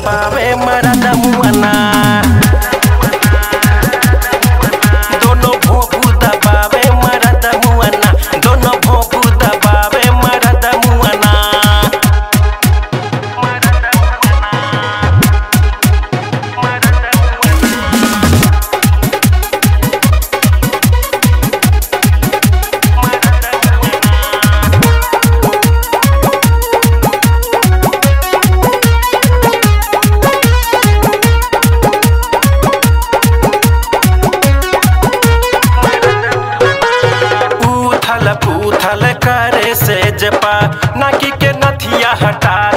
pa memang ada muana matar.